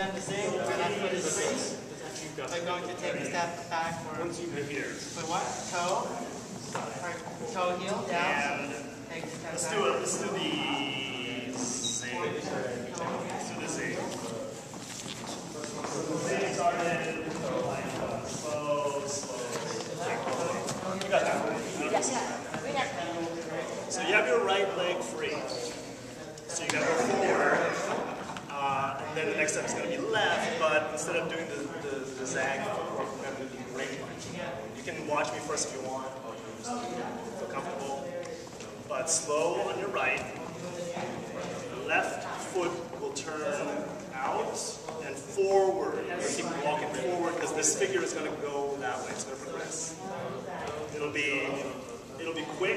done the zig, and that foot is raised. We're going to take a step back for, Once you hit here. for what? Toe? Or toe heel down. And Take a step let's back. do it. Let's do the same. Let's do the zig. Zig started slow, slow. You got that one. So you have your right leg free. So you gotta go forward. Uh, and then the next step is gonna be left, but instead of doing the, the, the zag we're gonna do the break lunge. You can watch me first if you want, or just feel comfortable. But slow on your right. Left foot will turn out and forward. Keep walking forward because this figure is gonna go that way. It's gonna progress. It'll be it'll be. Quick.